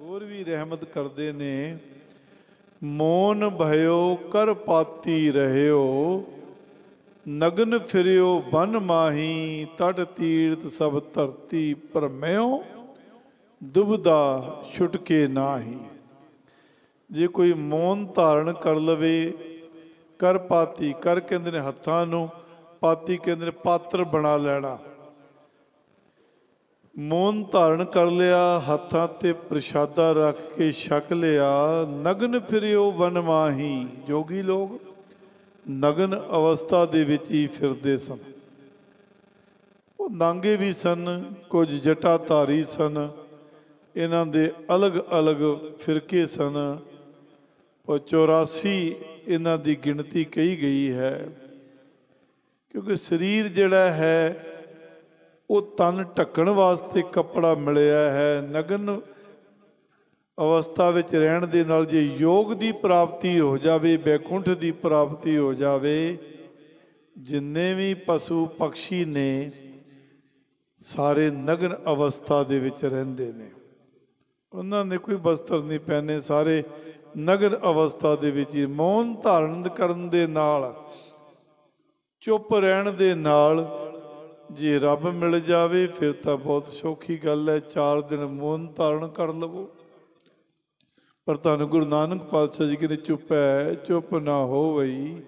ਹੋਰ ਵੀ ਰਹਿਮਤ ਕਰਦੇ ਨੇ। ਮੋਨ ਭਇਓ, ਕਰ ਪਾਤੀ ਰਹਿਓ। ਨਗਨ ਫਿਰਿਓ, ਬਨ ਮਾਹੀ, ਤਟ ਤੀਰਤ ਸਭ ਧਰਤੀ ਭਰਮਿਓ। ਦੁਬਦਾ ਛੁਟਕੇ ਨਾਹੀ। ਜੇ ਕੋਈ ਮੌਨ ਧਾਰਨ ਕਰ ਲਵੇ, ਕਰ ਪਾਤੀ, ਕਰ ਕਹਿੰਦੇ ਨੇ ਹੱਥਾਂ ਨੂੰ, ਪਾਤੀ ਕਹਿੰਦੇ ਨੇ ਪਾਤਰ ਬਣਾ ਲੈਣਾ। ਮੋਨ ਧਾਰਨ ਕਰ ਲਿਆ, ਹੱਥਾਂ ਤੇ ਪ੍ਰਸ਼ਾਦਾ ਰੱਖ ਕੇ ਛਕ ਲਿਆ। ਨਗਨ ਫਿਰਿਓ ਵਨ ਮਾਹੀ। ਜੋਗੀ ਲੋਕ, ਨਗਨ ਅਵਸਥਾ ਦੇ ਵਿੱਚ ਹੀ ਫਿਰਦੇ ਸਨ। ਉਹ ਨਾਂਗੇ ਵੀ ਸਨ, ਕੁਝ ਜਟਾਧਾਰੀ ਸਨ। ਇਹਨਾਂ ਦੇ ਅਲੱਗ-ਅਲੱਗ ਫਿਰਕੇ ਸਨ। ਉਹ 84 ਇਹਨਾਂ ਦੀ ਗਿਣਤੀ ਕਹੀ ਗਈ ਹੈ। ਕਿਉਂਕਿ ਸਰੀਰ ਜਿਹੜਾ ਹੈ ਉਹ ਤਨ ਢੱਕਣ ਵਾਸਤੇ ਕੱਪੜਾ ਮਿਲਿਆ ਹੈ। ਨਗਨ ਅਵਸਥਾ ਵਿੱਚ ਰਹਿਣ ਦੇ ਨਾਲ ਜੇ ਯੋਗ ਦੀ ਪ੍ਰਾਪਤੀ ਹੋ ਜਾਵੇ ਬੈਕੁੰਠ ਦੀ ਪ੍ਰਾਪਤੀ ਹੋ ਜਾਵੇ, ਜਿੰਨੇ ਵੀ ਪਸ਼ੂ ਪਕਸ਼ੀ ਨੇ, ਸਾਰੇ ਨਗਨ ਅਵਸਥਾ ਦੇ ਵਿੱਚ ਰਹਿੰਦੇ ਨੇ। ਉਹਨਾਂ ਨੇ ਕੋਈ ਬਸਤਰ ਨਹੀਂ ਪਹਿਨੇ, ਸਾਰੇ ਨਗਨ ਅਵਸਥਾ ਦੇ ਵਿੱਚ ਹੀ ਮੌਨ ਧਾਰਨ ਕਰਨ ਦੇ ਨਾਲ, ਚੁੱਪ ਰਹਿਣ ਦੇ ਨਾਲ ਜੇ ਰੱਬ ਮਿਲ ਜਾਵੇ, ਫਿਰ ਤਾਂ ਬਹੁਤ ਸੌਖੀ ਗੱਲ ਹੈ। ਚਾਰ ਦਿਨ ਮੌਨ ਧਾਰਨ ਕਰ ਲਵੋ। ਪਰ ਤੁਹਾਨੂੰ ਗੁਰੂ ਨਾਨਕ ਪਾਤਸ਼ਾਹ ਜੀ ਕਹਿੰਦੇ, ਚੁੱਪ ਹੈ, ਚੁੱਪ ਨਾ ਹੋਵਈ।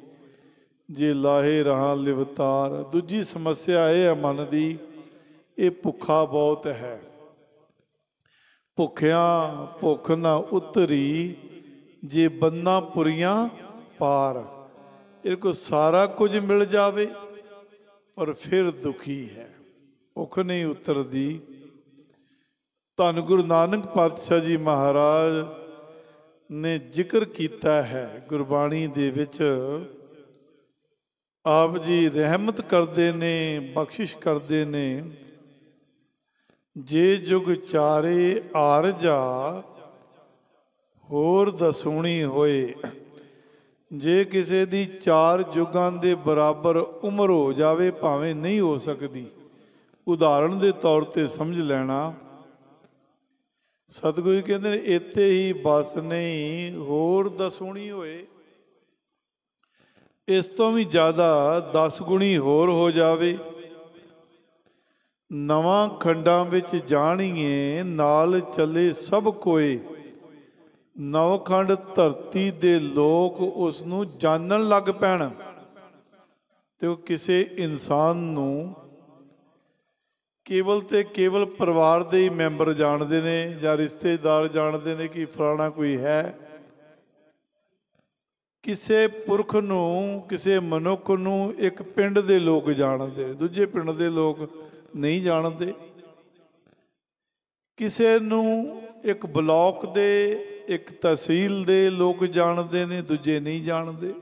ਜੇ ਲਾਹੇ ਰਹਾ ਲਿਵਤਾਰ। ਦੂਜੀ ਸਮੱਸਿਆ ਇਹ ਹੈ ਮਨ ਦੀ, ਇਹ ਭੁੱਖਾ ਬਹੁਤ ਹੈ। ਭੁੱਖਿਆਂ ਭੁੱਖ ਨਾ ਉਤਰੀ, ਜੇ ਬੰਨਾ ਪੁਰੀਆਂ ਪਾਰ। ਇਹ ਕੋ ਸਾਰਾ ਕੁਝ ਮਿਲ ਜਾਵੇ। ਪਰ ਫਿਰ ਦੁਖੀ ਹੈ। ਭੁੱਖ ਨਹੀਂ ਉਤਰਦੀ। ਧੰਨ ਗੁਰੂ ਨਾਨਕ ਪਾਤਸ਼ਾਹ ਜੀ ਮਹਾਰਾਜ ਨੇ ਜ਼ਿਕਰ ਕੀਤਾ ਹੈ ਗੁਰਬਾਣੀ ਦੇ ਵਿੱਚ। ਆਪ ਜੀ ਰਹਿਮਤ ਕਰਦੇ ਨੇ, ਬਖਸ਼ਿਸ਼ ਕਰਦੇ ਨੇ। ਜੇ ਜੁਗ ਚਾਰੇ ਆਰਜਾ, ਹੋਰ ਦਸੂਣੀ ਹੋਏ। ਜੇ ਕਿਸੇ ਦੀ ਚਾਰ ਯੁਗਾਂ ਦੇ ਬਰਾਬਰ ਉਮਰ ਹੋ ਜਾਵੇ, ਭਾਵੇਂ ਨਹੀਂ ਹੋ ਸਕਦੀ। ਉਦਾਹਰਣ ਦੇ ਤੌਰ ਤੇ ਸਮਝ ਲੈਣਾ, ਸਤਿਗੁਰੂ ਜੀ ਕਹਿੰਦੇ ਨੇ, ਇੱਥੇ ਹੀ ਬਸ ਨਹੀਂ, ਹੋਰ ਦਸੂਣੀ ਹੋਏ। ਇਸ ਤੋਂ ਵੀ ਜ਼ਿਆਦਾ 10 ਗੁਣੀ ਹੋਰ ਹੋ ਜਾਵੇ। ਨਵਾਂ ਖੰਡਾਂ ਵਿੱਚ ਜਾਣੀਏ, ਨਾਲ ਚੱਲੇ ਸਭ ਕੋਏ। ਨੌਖੰਡ ਧਰਤੀ ਦੇ ਲੋਕ ਉਸ ਨੂੰ ਜਾਣਨ ਲੱਗ ਪੈਣ ਤੇ ਉਹ ਕਿਸੇ ਇਨਸਾਨ ਨੂੰ ਕੇਵਲ ਤੇ ਕੇਵਲ ਪਰਿਵਾਰ ਦੇ ਹੀ ਮੈਂਬਰ ਜਾਣਦੇ ਨੇ ਜਾਂ ਰਿਸ਼ਤੇਦਾਰ ਜਾਣਦੇ ਨੇ ਕਿ ਫਲਾਣਾ ਕੋਈ ਹੈ। ਕਿਸੇ ਪੁਰਖ ਨੂੰ, ਕਿਸੇ ਮਨੁੱਖ ਨੂੰ ਇੱਕ ਪਿੰਡ ਦੇ ਲੋਕ ਜਾਣਦੇ, ਦੂਜੇ ਪਿੰਡ ਦੇ ਲੋਕ ਨਹੀਂ ਜਾਣਦੇ। ਕਿਸੇ ਨੂੰ ਇੱਕ ਬਲਾਕ ਦੇ ਇੱਕ ਤਹਿਸੀਲ ਦੇ ਲੋਕ ਜਾਣਦੇ ਨੇ, ਦੂਜੇ ਨਹੀਂ ਜਾਣਦੇ।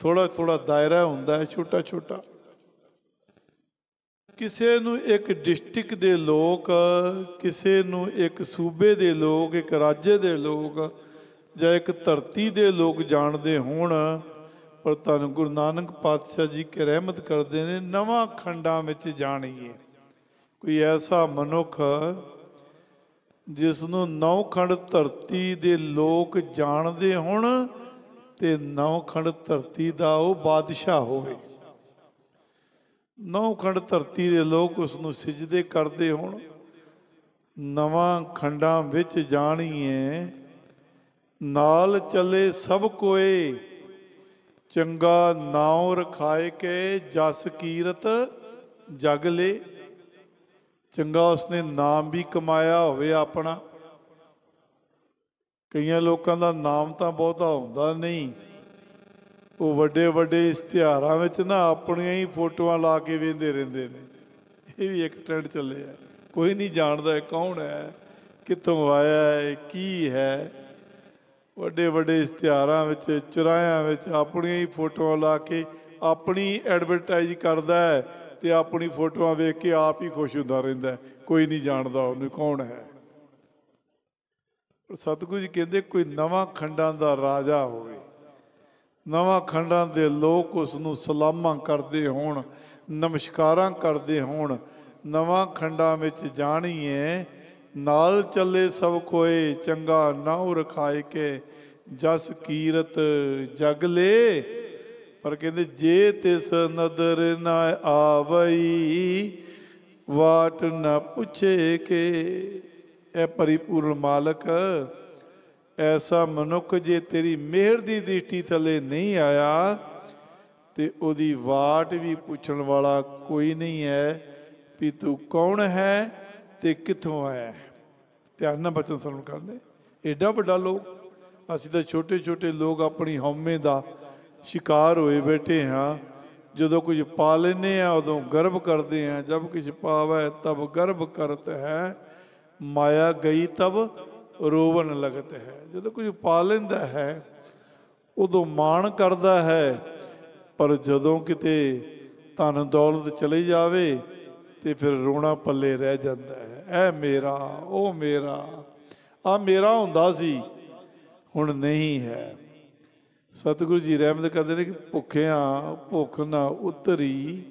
ਥੋੜਾ ਥੋੜਾ ਦਾਇਰਾ ਹੁੰਦਾ ਹੈ, ਛੋਟਾ ਛੋਟਾ। ਕਿਸੇ ਨੂੰ ਇੱਕ ਡਿਸਟ੍ਰਿਕਟ ਦੇ ਲੋਕ, ਕਿਸੇ ਨੂੰ ਇੱਕ ਸੂਬੇ ਦੇ ਲੋਕ, ਇੱਕ ਰਾਜ ਦੇ ਲੋਕ ਜਾਂ ਇੱਕ ਧਰਤੀ ਦੇ ਲੋਕ ਜਾਣਦੇ ਹੋਣ, ਪਰ ਧੰਨ ਗੁਰੂ ਨਾਨਕ ਪਾਤਸ਼ਾਹ ਜੀ ਕੇ ਰਹਿਮਤ ਕਰਦੇ ਨੇ, ਨਵਾਂ ਖੰਡਾਂ ਵਿੱਚ ਜਾਣੀਏ। ਕੋਈ ਐਸਾ ਮਨੁੱਖ ਜਿਸ ਨੂੰ ਨੌਖੰਡ ਧਰਤੀ ਦੇ ਲੋਕ ਜਾਣਦੇ ਹੋਣ ਤੇ ਨੌਖੰਡ ਧਰਤੀ ਦਾ ਉਹ ਬਾਦਸ਼ਾਹ ਹੋਵੇ। ਨੌਖੰਡ ਧਰਤੀ ਦੇ ਲੋਕ ਉਸ ਨੂੰ ਸਿਜਦੇ ਕਰਦੇ ਹੋਣ। ਨਵਾਂ ਖੰਡਾਂ ਵਿੱਚ ਜਾਣੀਏ, ਨਾਲ ਚੱਲੇ ਸਭ ਕੋਏ, ਚੰਗਾ ਨਾਉ ਰਖਾਏ ਕੇ ਜਸ ਕੀਰਤ ਜਗ ਲੈ। ਚੰਗਾ ਉਸਨੇ ਨਾਮ ਵੀ ਕਮਾਇਆ ਹੋਵੇ ਆਪਣਾ। ਕਈਆਂ ਲੋਕਾਂ ਦਾ ਨਾਮ ਤਾਂ ਬਹੁਤਾ ਹੁੰਦਾ ਨਹੀਂ। ਉਹ ਵੱਡੇ ਵੱਡੇ ਇਸ਼ਤਿਹਾਰਾਂ ਵਿੱਚ ਨਾ ਆਪਣੀਆਂ ਹੀ ਫੋਟੋਆਂ ਲਾ ਕੇ ਵੇਂਦੇ ਰਹਿੰਦੇ ਨੇ। ਇਹ ਵੀ ਇੱਕ ਟ੍ਰੈਂਡ ਚੱਲਿਆ ਕੋਈ ਨਹੀਂ ਜਾਣਦਾ ਕੌਣ ਹੈ, ਕਿੱਥੋਂ ਆਇਆ ਹੈ, ਕੀ ਹੈ। ਵੱਡੇ ਵੱਡੇ ਇਸ਼ਤਿਹਾਰਾਂ ਵਿੱਚ, ਚੁਰਾਹਿਆਂ ਵਿੱਚ ਆਪਣੀਆਂ ਹੀ ਫੋਟੋਆਂ ਲਾ ਕੇ ਆਪਣੀ ਐਡਵਰਟਾਈਜ਼ ਕਰਦਾ ਹੈ। ਤੇ ਆਪਣੀ ਫੋਟੋਆਂ ਵੇਖ ਕੇ ਆਪ ਹੀ ਖੁਸ਼ ਹੁੰਦਾ ਰਹਿੰਦਾ ਕੋਈ ਨਹੀਂ ਜਾਣਦਾ ਉਹਨੂੰ ਕੌਣ ਹੈ। ਪਰ ਸਤਿਗੁਰੂ ਜੀ ਕਹਿੰਦੇ ਕੋਈ ਨਵਾਂ ਖੰਡਾਂ ਦਾ ਰਾਜਾ ਹੋਵੇ, ਨਵਾਂ ਖੰਡਾਂ ਦੇ ਲੋਕ ਉਸ ਨੂੰ ਸਲਾਮਾਂ ਕਰਦੇ ਹੋਣ, ਨਮਸਕਾਰਾਂ ਕਰਦੇ ਹੋਣ, ਨਵਾਂ ਖੰਡਾਂ ਵਿੱਚ ਜਾਣੀਏ, ਨਾਲ ਚੱਲੇ ਸਭ ਕੋਏ ਚੰਗਾ ਨਾਉ ਰਖਾਏ ਕੇ, ਜਸ ਕੀਰਤ ਜਗ ਲੇ। ਪਰ ਕਹਿੰਦੇ, ਜੇ ਤਿਸ ਨਦਰ ਨਾ ਆਵਈ, ਵਾਟ ਨਾ ਪੁੱਛੇ ਕੇ। ਇਹ ਪਰਿਪੂਰਨ ਮਾਲਕ, ਐਸਾ ਮਨੁੱਖ ਜੇ ਤੇਰੀ ਮਿਹਰ ਦੀ ਦ੍ਰਿਸ਼ਟੀ ਥੱਲੇ ਨਹੀਂ ਆਇਆ, ਤੇ ਉਹਦੀ ਵਾਟ ਵੀ ਪੁੱਛਣ ਵਾਲਾ ਕੋਈ ਨਹੀਂ ਹੈ ਵੀ ਤੂੰ ਕੌਣ ਹੈ ਤੇ ਕਿੱਥੋਂ ਆਇਆ ਧਿਆਨ ਨਾਲ ਬਚਨ ਸਰਵਣ ਕਰਦੇ। ਏਡਾ ਵੱਡਾ ਲੋਕ, ਅਸੀਂ ਤਾਂ ਛੋਟੇ ਛੋਟੇ ਲੋਕ ਆਪਣੀ ਹਉਮੈ ਦਾ ਸ਼ਿਕਾਰ ਹੋਏ ਬੈਠੇ ਹਾਂ। ਜਦੋਂ ਕੁਝ ਪਾ ਲੈਨੇ ਆ ਉਦੋਂ ਗਰਭ ਕਰਦੇ ਆ ਜਦ ਕੁਝ ਪਾਵੈ, ਤਬ ਗਰਭ ਕਰਤ ਹੈ। ਮਾਇਆ ਗਈ ਤਬ ਰੋਵਣ ਲਗਤ ਹੈ। ਜਦੋਂ ਕੁਝ ਪਾ ਲੈਂਦਾ ਹੈ, ਉਦੋਂ ਮਾਣ ਕਰਦਾ ਹੈ। ਪਰ ਜਦੋਂ ਕਿਤੇ ਧਨ ਦੌਲਤ ਚਲੀ ਜਾਵੇ, ਤੇ ਫਿਰ ਰੋਣਾ ਪੱਲੇ ਰਹਿ ਜਾਂਦਾ ਹੈ। ਐ ਮੇਰਾ, ਉਹ ਮੇਰਾ। ਆ ਮੇਰਾ ਹੁੰਦਾ ਸੀ, ਹੁਣ ਨਹੀਂ ਹੈ। ਸਤਿਗੁਰੂ ਜੀ ਰਹਿਮਤ ਕਰਦੇ ਨੇ ਕਿ ਭੁੱਖਿਆਂ ਭੁੱਖ ਨਾ ਉਤਰੀ,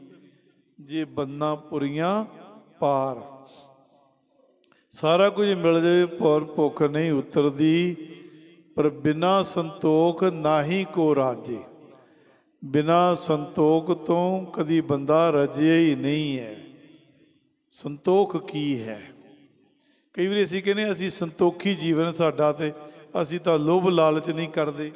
ਜੇ ਬੰਨਾ ਪੁਰੀਆਂ ਪਾਰ। ਸਾਰਾ ਕੁਝ ਮਿਲ ਜਾਵੇ, ਪਰ ਭੁੱਖ ਨਹੀਂ ਉਤਰਦੀ, ਪਰ ਬਿਨਾ ਸੰਤੋਖ ਨਾਹੀ ਕੋ ਰਾਜੇ। ਬਿਨਾ ਸੰਤੋਖ ਤੋਂ ਕਦੀ ਬੰਦਾ ਰਜੇ ਹੀ ਨਹੀਂ ਹੈ। ਸੰਤੋਖ ਕੀ ਹੈ? ਕਈ ਵਾਰੀ ਅਸੀਂ ਕਹਿੰਦੇ ਅਸੀਂ ਸੰਤੋਖੀ ਜੀਵਨ ਸਾਡਾ ਤੇ, ਅਸੀਂ ਤਾਂ ਲੋਭ ਲਾਲਚ ਨਹੀਂ ਕਰਦੇ।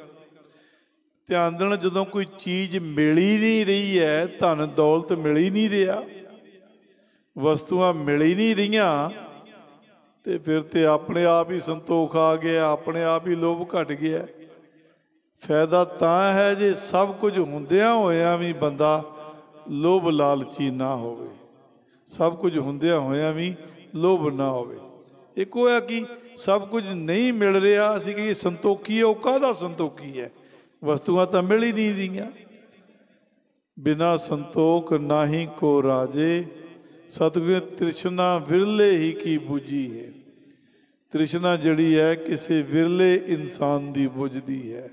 ਧਿਆਨ ਦੇਣਾ, ਜਦੋਂ ਕੋਈ ਚੀਜ਼ ਮਿਲੀ ਨਹੀਂ ਰਹੀ ਹੈ, ਧਨ ਦੌਲਤ ਮਿਲੀ ਨਹੀਂ ਰਿਹਾ, ਵਸਤੂਆਂ ਮਿਲੀ ਨਹੀਂ ਰਹੀਆਂ, ਤੇ ਫਿਰ ਤੇ ਆਪਣੇ ਆਪ ਹੀ ਸੰਤੋਖ ਆ ਗਿਆ, ਆਪਣੇ ਆਪ ਹੀ ਲੋਭ ਘਟ ਗਿਆ। ਫਾਇਦਾ ਤਾਂ ਹੈ ਜੇ ਸਭ ਕੁਝ ਹੁੰਦਿਆਂ ਹੋਇਆਂ ਵੀ ਬੰਦਾ ਲੋਭ ਲਾਲਚੀ ਨਾ ਹੋਵੇ। ਸਭ ਕੁਝ ਹੁੰਦਿਆਂ ਹੋਇਆਂ ਵੀ ਲੋਭ ਨਾ ਹੋਵੇ। ਇੱਕ ਹੋਇਆ ਕਿ ਸਭ ਕੁਝ ਨਹੀਂ ਮਿਲ ਰਿਹਾ, ਅਸੀਂ ਕਿ ਸੰਤੋਖੀ ਹੈ, ਉਹ ਕਾਹਦਾ ਸੰਤੋਖੀ ਹੈ? ਵਸਤੂਆਂ ਤਾਂ ਮਿਲ ਹੀ ਨਹੀਂ ਰਹੀਆਂ। ਬਿਨਾ ਸੰਤੋਖ ਨਾਹੀ ਕੋ ਰਾਜੇ, ਸਤਗੁਰ ਤ੍ਰਿਸ਼ਨਾ ਵਿਰਲੇ ਹੀ ਕੀ ਬੁਝੀ ਹੈ। ਤ੍ਰਿਸ਼ਨਾ ਜਿਹੜੀ ਹੈ ਕਿਸੇ ਵਿਰਲੇ ਇਨਸਾਨ ਦੀ ਬੁਝਦੀ ਹੈ।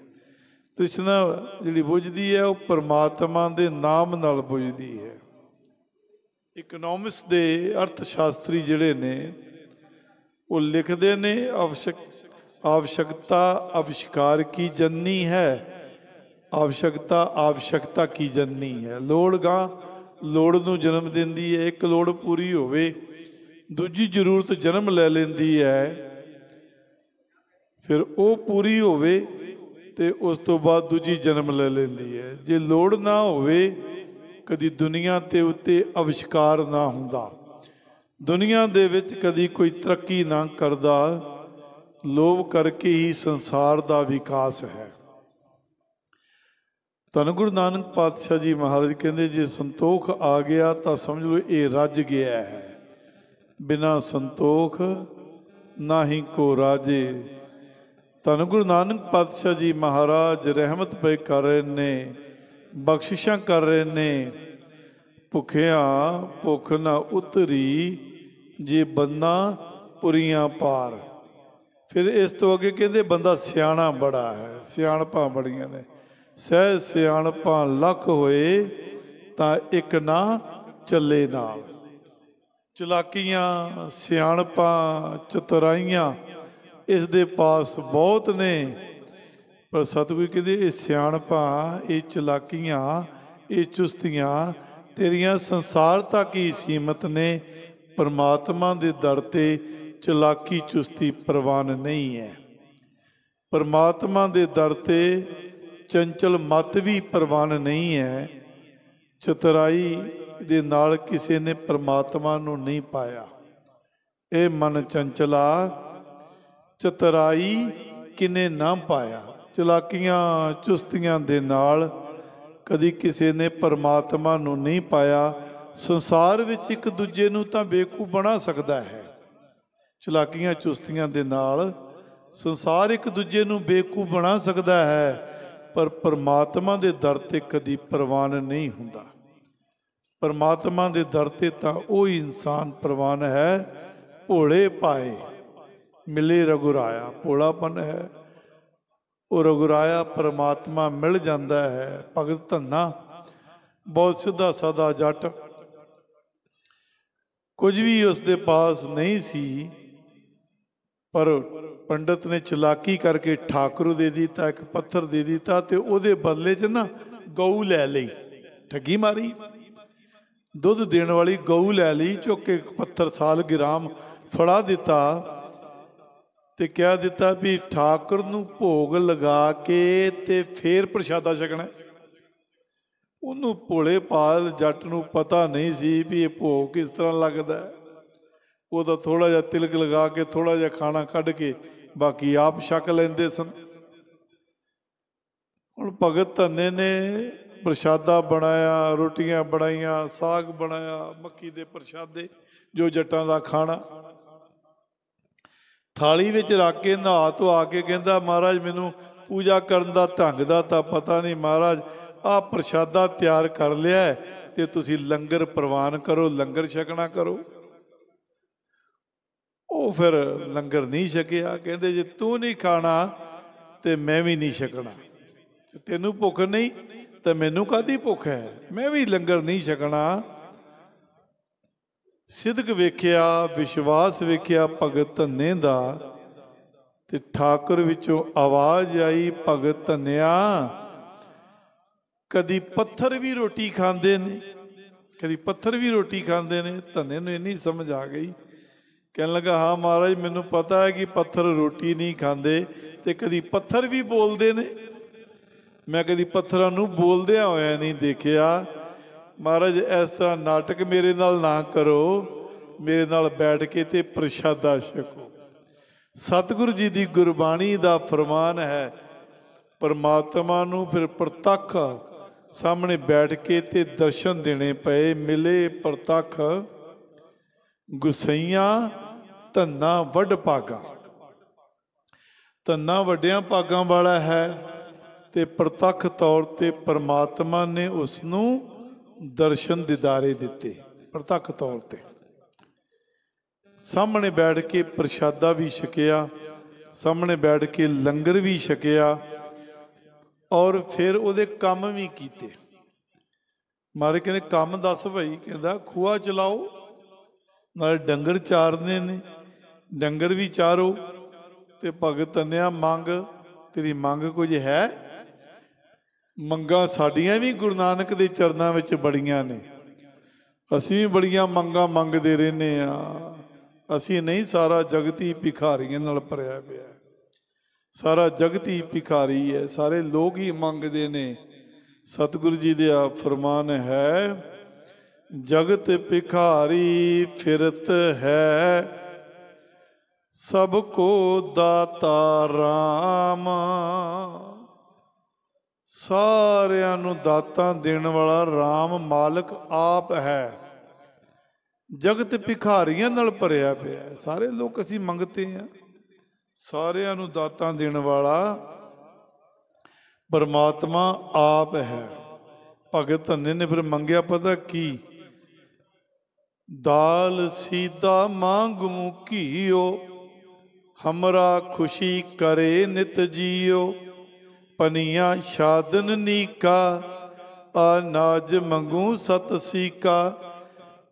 ਤ੍ਰਿਸ਼ਨਾ ਜਿਹੜੀ ਬੁਝਦੀ ਹੈ ਉਹ ਪਰਮਾਤਮਾ ਦੇ ਨਾਮ ਨਾਲ ਬੁਝਦੀ ਹੈ। ਇਕਨੋਮਿਕਸ ਦੇ ਅਰਥ ਸ਼ਾਸਤਰੀ ਜਿਹੜੇ ਨੇ, ਉਹ ਲਿਖਦੇ ਨੇ, ਅਵਸ਼ਕ ਆਵਸ਼ਕਤਾ ਅਵਿਸ਼ਕਾਰ ਕੀ ਜੰਨੀ ਹੈ? ਆਵਸ਼ਕਤਾ ਆਵਸ਼ਕਤਾ ਕੀ ਜਨਨੀ ਹੈ ਲੋੜ ਗਾਂ ਲੋੜ ਨੂੰ ਜਨਮ ਦਿੰਦੀ ਹੈ ਇੱਕ ਲੋੜ ਪੂਰੀ ਹੋਵੇ ਦੂਜੀ ਜ਼ਰੂਰਤ ਜਨਮ ਲੈ ਲੈਂਦੀ ਹੈ ਫਿਰ ਉਹ ਪੂਰੀ ਹੋਵੇ ਤੇ ਉਸ ਤੋਂ ਬਾਅਦ ਦੂਜੀ ਜਨਮ ਲੈ ਲੈਂਦੀ ਹੈ ਜੇ ਲੋੜ ਨਾ ਹੋਵੇ ਕਦੀ ਦੁਨੀਆ ਤੇ ਉੱਤੇ ਅਵਿਸ਼ਕਾਰ ਨਾ ਹੁੰਦਾ ਦੁਨੀਆ ਦੇ ਵਿੱਚ ਕਦੀ ਕੋਈ ਤਰੱਕੀ ਨਾ ਕਰਦਾ ਲੋਭ ਕਰਕੇ ਹੀ ਸੰਸਾਰ ਦਾ ਵਿਕਾਸ ਹੈ ਧੰਨ ਗੁਰੂ ਨਾਨਕ ਪਾਤਸ਼ਾਹ ਜੀ ਮਹਾਰਾਜ ਕਹਿੰਦੇ, ਜੇ ਸੰਤੋਖ ਆ ਗਿਆ ਤਾਂ ਸਮਝ ਲਓ ਇਹ ਰੱਜ ਗਿਆ ਹੈ। ਬਿਨਾ ਸੰਤੋਖ ਨਾਹੀ ਕੋ ਰਾਜੇ। ਧੰਨ ਗੁਰੂ ਨਾਨਕ ਪਾਤਸ਼ਾਹ ਜੀ ਮਹਾਰਾਜ, ਰਹਿਮਤ ਪਏ ਕਰ ਰਹੇ ਨੇ, ਬਖਸ਼ਿਸ਼ਾਂ ਕਰ ਰਹੇ ਨੇ। ਭੁੱਖਿਆਂ ਭੁੱਖ ਨਾ ਉਤਰੀ, ਜੇ ਬੰਨਾ ਪੁਰੀਆਂ ਪਾਰ। ਫਿਰ ਇਸ ਤੋਂ ਅੱਗੇ ਕਹਿੰਦੇ, ਬੰਦਾ ਸਿਆਣਾ ਬੜਾ ਹੈ, ਸਿਆਣਪਾਂ ਬੜੀਆਂ ਨੇ। ਸਹਿ ਸਿਆਣਪਾਂ ਲੱਖ ਹੋਏ, ਤਾਂ ਇੱਕ ਨਾ ਚੱਲੇ ਨਾਲ ਚਲਾਕੀਆਂ, ਸਿਆਣਪਾਂ, ਚਤੁਰਾਈਆਂ, ਇਸ ਦੇ ਪਾਸ ਬਹੁਤ ਨੇ। ਪਰ ਸਤਿਗੁਰੂ ਕਹਿੰਦੇ, ਇਹ ਸਿਆਣਪਾਂ, ਇਹ ਚਲਾਕੀਆਂ, ਇਹ ਚੁਸਤੀਆਂ, ਤੇਰੀਆਂ ਸੰਸਾਰ ਤੱਕ ਹੀ ਸੀਮਤ ਨੇ। ਪਰਮਾਤਮਾ ਦੇ ਦਰ ਤੇ ਚਲਾਕੀ ਚੁਸਤੀ ਪ੍ਰਵਾਨ ਨਹੀਂ ਹੈ। ਪਰਮਾਤਮਾ ਦੇ ਦਰ ਤੇ ਚੰਚਲ ਮਤ ਵੀ ਪ੍ਰਵਾਨ ਨਹੀਂ ਹੈ, ਚਤਰਾਈ ਦੇ ਨਾਲ ਕਿਸੇ ਨੇ ਪਰਮਾਤਮਾ ਨੂੰ ਨਹੀਂ ਪਾਇਆ। ਇਹ ਮਨ ਚੰਚਲਾ, ਚਤਰਾਈ ਕਿਨੇ ਨਾ ਪਾਇਆ। ਚਲਾਕੀਆਂ ਚੁਸਤੀਆਂ ਦੇ ਨਾਲ ਕਦੀ ਕਿਸੇ ਨੇ ਪਰਮਾਤਮਾ ਨੂੰ ਨਹੀਂ ਪਾਇਆ। ਸੰਸਾਰ ਵਿੱਚ ਇੱਕ ਦੂਜੇ ਨੂੰ ਤਾਂ ਬੇਕੂਫ ਬਣਾ ਸਕਦਾ ਹੈ। ਚਲਾਕੀਆਂ ਚੁਸਤੀਆਂ ਦੇ ਨਾਲ ਸੰਸਾਰ ਇੱਕ ਦੂਜੇ ਨੂੰ ਬੇਕੂਫ ਬਣਾ ਸਕਦਾ ਹੈ। ਪਰ ਪਰਮਾਤਮਾ ਦੇ ਦਰ ਤੇ ਕਦੀ ਪ੍ਰਵਾਨ ਨਹੀਂ ਹੁੰਦਾ। ਪਰਮਾਤਮਾ ਦੇ ਦਰ ਤੇ ਤਾਂ ਉਹ ਹੀ ਇਨਸਾਨ ਪ੍ਰਵਾਨ ਹੈ, ਭੋਲੇ ਪਾਏ ਮਿਲੇ ਰਗੁਰਾਇਆ ਭੋਲਾਪਨ ਹੈ। ਉਹ ਰਗੁਰਾਇਆ ਪਰਮਾਤਮਾ ਮਿਲ ਜਾਂਦਾ ਹੈ, ਭਗਤ ਧੰਨਾ। ਬਹੁਤ ਸਿੱਧਾ ਸਾਦਾ ਜੱਟ। ਕੁਝ ਵੀ ਉਸ ਦੇ ਪਾਸ ਨਹੀਂ ਸੀ ਪਰ ਪੰਡਤ ਨੇ ਚਲਾਕੀ ਕਰਕੇ ਠਾਕੁਰ ਦੇ ਦਿੱਤਾ, ਇੱਕ ਪੱਥਰ ਦੇ ਦਿੱਤਾ ਤੇ ਉਹਦੇ ਬਦਲੇ 'ਚ ਨਾ ਗਊ ਲੈ ਲਈ। ਠੱਗੀ ਮਾਰੀ। ਦੁੱਧ ਦੇਣ ਵਾਲੀ ਗਊ ਲੈ ਲਈ, ਚੁੱਕ ਕੇ ਪੱਥਰ ਸਾਲ ਗ੍ਰਾਮ ਫੜਾ ਦਿੱਤਾ ਤੇ ਕਹਿ ਦਿੱਤਾ ਵੀ ਠਾਕੁਰ ਨੂੰ ਭੋਗ ਲਗਾ ਕੇ ਤੇ ਫੇਰ ਪ੍ਰਸ਼ਾਦਾ ਛਕਣਾ। ਉਹਨੂੰ ਭੋਲੇ ਪਾਲ ਜੱਟ ਨੂੰ ਪਤਾ ਨਹੀਂ ਸੀ ਵੀ ਇਹ ਭੋਗ ਕਿਸ ਤਰ੍ਹਾਂ ਲੱਗਦਾ ਹੈ। ਉਹਦਾ ਥੋੜਾ ਜਿਹਾ ਤਿਲਕ ਲਗਾ ਕੇ ਥੋੜਾ ਜਿਹਾ ਖਾਣਾ ਕੱਢ ਕੇ, ਬਾਕੀ ਆਪ ਛਕ ਲੈਂਦੇ ਸਨ। ਹੁਣ ਭਗਤ ਧੰਨੇ ਨੇ ਪ੍ਰਸ਼ਾਦਾ ਬਣਾਇਆ, ਰੋਟੀਆਂ ਬਣਾਈਆਂ, ਸਾਗ ਬਣਾਇਆ, ਮੱਕੀ ਦੇ ਪ੍ਰਸ਼ਾਦੇ, ਜੋ ਜੱਟਾਂ ਦਾ ਖਾਣਾ। ਥਾਲੀ ਵਿੱਚ ਰੱਖ ਕੇ ਨਹਾ ਧੋ ਕੇ ਕਹਿੰਦਾ, ਮਹਾਰਾਜ, ਮੈਨੂੰ ਪੂਜਾ ਕਰਨ ਦਾ ਢੰਗ ਦਾ ਤਾਂ ਪਤਾ ਨਹੀਂ, ਮਹਾਰਾਜ, ਆ ਪ੍ਰਸ਼ਾਦਾ ਤਿਆਰ ਕਰ ਲਿਆ ਹੈ ਤੇ ਤੁਸੀਂ ਲੰਗਰ ਪ੍ਰਵਾਨ ਕਰੋ, ਲੰਗਰ ਛਕਣਾ ਕਰੋ। ਉਹ ਫਿਰ ਲੰਗਰ ਨਹੀਂ ਛਕਿਆ। ਕਹਿੰਦੇ ਜੇ ਤੂੰ ਨਹੀਂ ਖਾਣਾ ਤੇ ਮੈਂ ਵੀ ਨਹੀਂ ਛਕਣਾ। ਤੈਨੂੰ ਭੁੱਖ ਨਹੀਂ ਤੇ ਮੈਨੂੰ ਕਾਦੀ ਭੁੱਖ ਹੈ? ਮੈਂ ਵੀ ਲੰਗਰ ਨਹੀਂ ਛਕਣਾ। ਸਿੱਧਕ ਵੇਖਿਆ, ਵਿਸ਼ਵਾਸ ਵੇਖਿਆ, ਭਗਤ ਧੰਨੇ ਦਾ ਤੇ ਠਾਕੁਰ ਵਿੱਚੋਂ ਆਵਾਜ਼ ਆਈ, ਭਗਤ ਧੰਨਿਆ, ਕਦੀ ਪੱਥਰ ਵੀ ਰੋਟੀ ਖਾਂਦੇ ਨੇ। ਕਦੀ ਪੱਥਰ ਵੀ ਰੋਟੀ ਖਾਂਦੇ ਨੇ। ਧੰਨੇ ਨੂੰ ਇੰਨੀ ਸਮਝ ਆ ਗਈ। ਕਹਿਣ ਲੱਗਾ, ਹਾਂ ਮਹਾਰਾਜ, ਮੈਨੂੰ ਪਤਾ ਹੈ ਕਿ ਪੱਥਰ ਰੋਟੀ ਨਹੀਂ ਖਾਂਦੇ ਤੇ ਕਦੀ ਪੱਥਰ ਵੀ ਬੋਲਦੇ ਨੇ। ਮੈਂ ਕਦੀ ਪੱਥਰਾਂ ਨੂੰ ਬੋਲਦਿਆਂ ਹੋਇਆ ਨਹੀਂ ਦੇਖਿਆ। ਮਹਾਰਾਜ, ਇਸ ਤਰ੍ਹਾਂ ਨਾਟਕ ਮੇਰੇ ਨਾਲ ਨਾ ਕਰੋ। ਮੇਰੇ ਨਾਲ ਬੈਠ ਕੇ ਤੇ ਪ੍ਰਸ਼ਾਦਾ ਛਕੋ। ਸਤਿਗੁਰੂ ਜੀ ਦੀ ਗੁਰਬਾਣੀ ਦਾ ਫਰਮਾਨ ਹੈ, ਪਰਮਾਤਮਾ ਨੂੰ ਫਿਰ ਪ੍ਰਤੱਖ ਸਾਹਮਣੇ ਬੈਠ ਕੇ ਤੇ ਦਰਸ਼ਨ ਦੇਣੇ ਪਏ, ਮਿਲੇ ਪ੍ਰਤੱਖ ਗੁਸਈਆਂ ਧੰਨਾ ਵੱਡ ਪਾਗਾ ਧੰਨਾ ਵੱਡਿਆਂ ਭਾਗਾਂ ਵਾਲਾ ਹੈ ਤੇ ਪ੍ਰਤੱਖ ਤੌਰ ਤੇ ਪਰਮਾਤਮਾ ਨੇ ਉਸ ਨੂੰ ਦਰਸ਼ਨ ਦਿਦਾਰੇ ਦਿੱਤੇ, ਪ੍ਰਤੱਖ ਤੌਰ ਤੇ। ਸਾਹਮਣੇ ਬੈਠ ਕੇ ਪ੍ਰਸ਼ਾਦਾ ਵੀ ਛਕਿਆ, ਸਾਹਮਣੇ ਬੈਠ ਕੇ ਲੰਗਰ ਵੀ ਛਕਿਆ ਔਰ ਫਿਰ ਉਹਦੇ ਕੰਮ ਵੀ ਕੀਤੇ। ਮਾਰੇ ਕਹਿੰਦੇ, ਕੰਮ ਦੱਸ ਭਾਈ, ਕਹਿੰਦਾ ਖੂਆ ਚਲਾਓ, ਨਾਲ ਡੰਗਰ ਚਾਰਨੇ ਨੇ। ਡੰਗਰ ਵੀ ਚਾਰੋ ਤੇ ਭਗਤ ਤੰਨਿਆ ਮੰਗ, ਤੇਰੀ ਮੰਗ ਕੁਝ ਹੈ? ਮੰਗਾਂ ਸਾਡੀਆਂ ਵੀ ਗੁਰੂ ਨਾਨਕ ਦੇ ਚਰਨਾਂ ਵਿੱਚ ਬੜੀਆਂ ਨੇ। ਅਸੀਂ ਵੀ ਬੜੀਆਂ ਮੰਗਾਂ ਮੰਗਦੇ ਰਹਿੰਦੇ ਆ ਅਸੀਂ ਨਹੀਂ ਸਾਰਾ ਜਗਤੀ ਭਿਖਾਰੀਆਂ ਨਾਲ ਭਰਿਆ ਪਿਆ ਹੈ। ਸਾਰਾ ਜਗਤੀ ਭਿਖਾਰੀ ਹੈ। ਸਾਰੇ ਲੋਕ ਹੀ ਮੰਗਦੇ ਨੇ। ਸਤਿਗੁਰੂ ਜੀ ਦਾ ਫਰਮਾਨ ਹੈ, ਜਗਤ ਭਿਖਾਰੀ ਫਿਰਤ ਹੈ। ਸਭ ਕੋ ਦਾਤਾ ਰਾਮ। ਸਾਰਿਆਂ ਨੂੰ ਦਾਤਾਂ ਦੇਣ ਵਾਲਾ RAM ਮਾਲਕ ਆਪ ਹੈ। ਜਗਤ ਭਿਖਾਰੀਆਂ ਨਾਲ ਭਰਿਆ ਪਿਆ ਹੈ। ਸਾਰੇ ਲੋਕ ਅਸੀਂ ਮੰਗਤੇ ਆ ਸਾਰਿਆਂ ਨੂੰ ਦਾਤਾਂ ਦੇਣ ਵਾਲਾ ਪਰਮਾਤਮਾ ਆਪ ਹੈ। ਭਗਤ ਧੰਨੇ ਨੇ ਫਿਰ ਮੰਗਿਆ ਪਤਾ ਕੀ? ਦਾਲ ਸੀਦਾ ਮੰਗੂ ਘੀਓ ਹਮਰਾ ਖੁਸ਼ੀ ਕਰੇ ਨਿਤ ਜੀਓ ਪਨੀਆਂ ਸ਼ਾਦਨ ਨੀਕਾ ਅਨਾਜ ਮੰਗੂ ਸਤ ਸੀਕਾ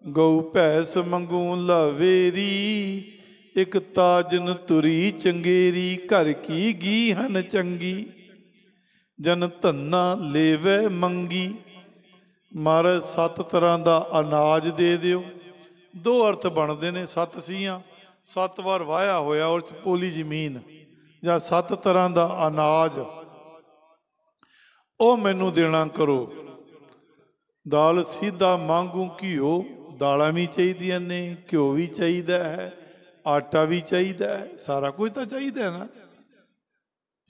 ਗਊ ਭੈਸ ਮੰਗੂ ਲਵੇਰੀ ਇਕ ਤਾਜਨ ਤੁਰੀ ਚੰਗੇਰੀ ਘਰ ਕੀ ਗੀ ਹਨ ਚੰਗੀ ਜਨ ਧੰਨਾ ਲੇਵੇ ਮੰਗੀ ਮਹਾਰਾਜ ਸੱਤ ਤਰ੍ਹਾਂ ਦਾ ਅਨਾਜ ਦੇ ਦਿਓ ਦੋ ਅਰਥ ਬਣਦੇ ਨੇ ਸੱਤ ਸੀਆਂ ਸੱਤ ਵਾਰ ਵਾਇਆ ਹੋਇਆ ਔਰ ਪੋਲੀ ਜ਼ਮੀਨ ਜਾਂ ਸੱਤ ਤਰ੍ਹਾਂ ਦਾ ਅਨਾਜ, ਉਹ ਮੈਨੂੰ ਦੇਣਾ ਕਰੋ। ਦਾਲ ਸਿੱਧਾ ਮੰਗੂ ਘਿਓ, ਦਾਲਾਂ ਵੀ ਚਾਹੀਦੀਆਂ ਨੇ, ਘਿਓ ਵੀ ਚਾਹੀਦਾ ਹੈ, ਆਟਾ ਵੀ ਚਾਹੀਦਾ ਹੈ, ਸਾਰਾ ਕੁਝ ਤਾਂ ਚਾਹੀਦਾ ਹੈ ਨਾ।